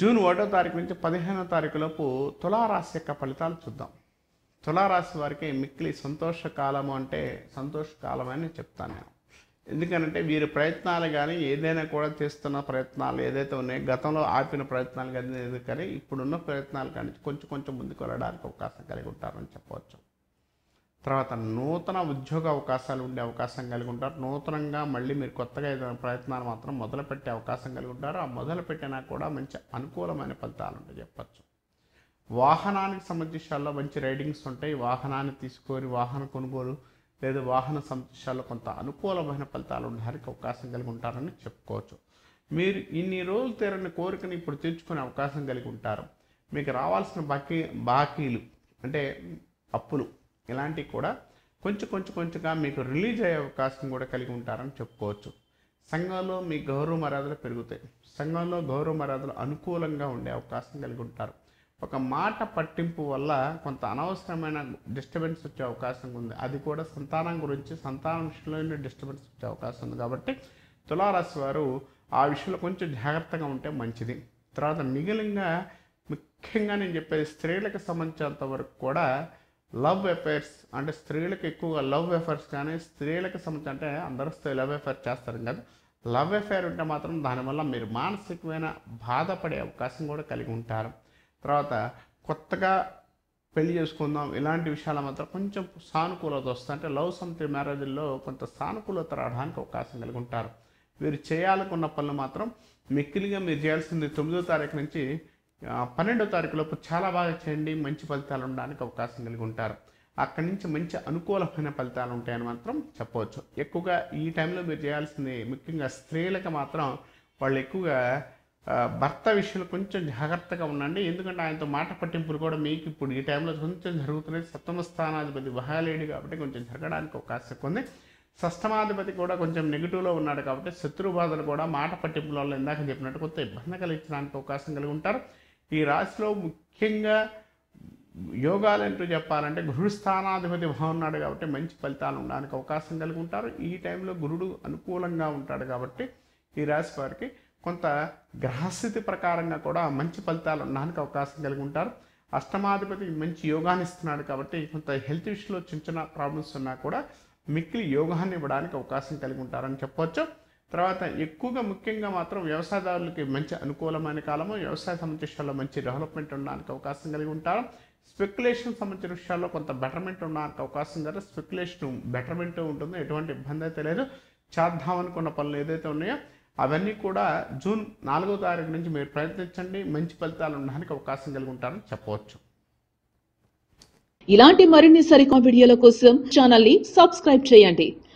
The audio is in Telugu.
జూన్ ఒకటో తారీఖు నుంచి పదిహేనో తారీఖు లోపు తులారాశి యొక్క ఫలితాలు చూద్దాం. తులారాశి వారికి మిక్కిలి సంతోష కాలము అంటే సంతోష కాలం అని చెప్తాను నేను. ఎందుకంటే వీరి ప్రయత్నాలు కానీ ఏదైనా కూడా చేస్తున్న ప్రయత్నాలు ఏదైతే ఉన్నాయో గతంలో ఆపిన ప్రయత్నాలు కానీ కానీ ఇప్పుడున్న ప్రయత్నాలు కానీ కొంచెం కొంచెం ముందుకు వెళ్ళడానికి అవకాశం కలిగి ఉంటారని చెప్పవచ్చు. తర్వాత నూతన ఉద్యోగ అవకాశాలు ఉండే అవకాశం కలిగి ఉంటారు. నూతనంగా మళ్ళీ మీరు కొత్తగా ఏదైనా ప్రయత్నాలు మాత్రం మొదలుపెట్టే అవకాశం కలిగి ఉంటారు. ఆ మొదలుపెట్టినా కూడా మంచి అనుకూలమైన ఫలితాలు ఉంటాయి చెప్పచ్చు. వాహనానికి సంబంధించాల్లో మంచి రైడింగ్స్ ఉంటాయి. వాహనాన్ని తీసుకొని వాహన కొనుగోలు లేదా వాహన సంబంధించాల్లో కొంత అనుకూలమైన ఫలితాలు ఉండడానికి అవకాశం కలిగి ఉంటారని చెప్పుకోవచ్చు. మీరు ఇన్ని రోజులు తీరని కోరికని ఇప్పుడు తీర్చుకునే అవకాశం కలిగి ఉంటారు. మీకు రావాల్సిన బాకీ బాకీలు అంటే అప్పులు. ఇలాంటివి కూడా కొంచెం కొంచెం కొంచెంగా మీకు రిలీజ్ అయ్యే అవకాశం కూడా కలిగి ఉంటారని చెప్పుకోవచ్చు. సంఘంలో మీ గౌరవ మర్యాదలు పెరుగుతాయి. సంఘంలో గౌరవ మర్యాదలు అనుకూలంగా ఉండే అవకాశం కలిగి ఉంటారు. ఒక మాట పట్టింపు వల్ల కొంత అనవసరమైన డిస్టర్బెన్స్ వచ్చే అవకాశం ఉంది. అది కూడా సంతానం గురించి సంతానం విషయంలో డిస్టర్బెన్స్ వచ్చే అవకాశం ఉంది. కాబట్టి తులారాశి వారు ఆ విషయంలో కొంచెం జాగ్రత్తగా ఉంటే మంచిది. తర్వాత మిగిలిన ముఖ్యంగా నేను చెప్పేది స్త్రీలకు సంబంధించినంత వరకు కూడా లవ్ అఫైర్స్ అంటే స్త్రీలకు ఎక్కువగా లవ్ ఎఫైర్స్ కానీ స్త్రీలకు సంబంధించి అంటే అందరూ స్త్రీ లవ్ అఫైర్ చేస్తారు కదా. లవ్ అఫైర్ ఉంటే మాత్రం దానివల్ల మీరు మానసికమైన బాధపడే అవకాశం కూడా కలిగి ఉంటారు. తర్వాత కొత్తగా పెళ్ళి చేసుకుందాం ఇలాంటి విషయాల మాత్రం కొంచెం సానుకూలత వస్తుంది. అంటే లవ్ సంతి మ్యారేజ్లో కొంత సానుకూలత రావడానికి అవకాశం కలిగి ఉంటారు. వీరు చేయాలనుకున్న పనులు మాత్రం మిక్కిలిగా మీరు చేయాల్సింది తొమ్మిదో తారీఖు నుంచి పన్నెండో తారీఖు లోపు చాలా బాగా చేయండి మంచి ఫలితాలు ఉండడానికి అవకాశం కలిగి ఉంటారు. అక్కడి నుంచి మంచి అనుకూలమైన ఫలితాలు ఉంటాయని మాత్రం చెప్పవచ్చు. ఎక్కువగా ఈ టైంలో మీరు చేయాల్సింది ముఖ్యంగా స్త్రీలకు మాత్రం వాళ్ళు ఎక్కువగా భర్త విషయంలో కొంచెం జాగ్రత్తగా ఉండండి. ఎందుకంటే ఆయనతో మాట పట్టింపులు కూడా మీకు ఇప్పుడు ఈ టైంలో కొంచెం జరుగుతున్నది సప్తమ స్థానాధిపతి మహాలేడు కాబట్టి కొంచెం జరగడానికి అవకాశం ఉంది. షష్టమాధిపతి కూడా కొంచెం నెగిటివ్లో ఉన్నాడు కాబట్టి శత్రు బాధలు కూడా మాట పట్టింపుల వల్ల ఇందాక చెప్పినట్టు కొంత ఇబ్బంది కలిగించడానికి అవకాశం కలిగి ఉంటారు. ఈ రాశిలో ముఖ్యంగా యోగాలు అంటూ చెప్పాలంటే గురుడు స్థానాధిపతి బాగున్నాడు కాబట్టి మంచి ఫలితాలు ఉండడానికి అవకాశం కలిగి ఉంటారు ఈ టైంలో గురుడు అనుకూలంగా ఉంటాడు కాబట్టి ఈ రాశి వారికి కొంత గ్రహస్థితి ప్రకారంగా కూడా మంచి ఫలితాలు ఉండడానికి అవకాశం కలిగి ఉంటారు అష్టమాధిపతి మంచి యోగాన్ని ఇస్తున్నాడు కాబట్టి కొంత హెల్త్ విషయంలో చిన్న చిన్న ప్రాబ్లమ్స్ ఉన్నా కూడా మిక్కిలి యోగాన్ని ఇవ్వడానికి అవకాశం కలిగి ఉంటారని చెప్పొచ్చు. తర్వాత ఎక్కువగా ముఖ్యంగా మాత్రం వ్యవసాయదారులకి మంచి అనుకూలమైన కాలము వ్యవసాయ సంబంధించిన విషయాల్లో మంచి డెవలప్మెంట్ ఉండడానికి అవకాశం కలిగి ఉంటారు. స్పెక్యులేషన్ సంబంధించిన విషయాల్లో కొంత బెటర్మెంట్ ఉండడానికి అవకాశం కదా స్పెక్యులేషన్ బెటర్మెంట్ ఉంటుంది. ఎటువంటి ఇబ్బంది అయితే లేదు. చేద్దామనుకున్న పనులు ఏదైతే ఉన్నాయో అవన్నీ కూడా జూన్ నాలుగో తారీఖు నుంచి మీరు ప్రయత్నించండి. మంచి ఫలితాలు ఉండడానికి అవకాశం కలిగి ఉంటారని చెప్పవచ్చు. ఇలాంటి మరిన్ని సరికొత్త వీడియోల కోసం ఛానల్ని సబ్స్క్రైబ్ చేయండి.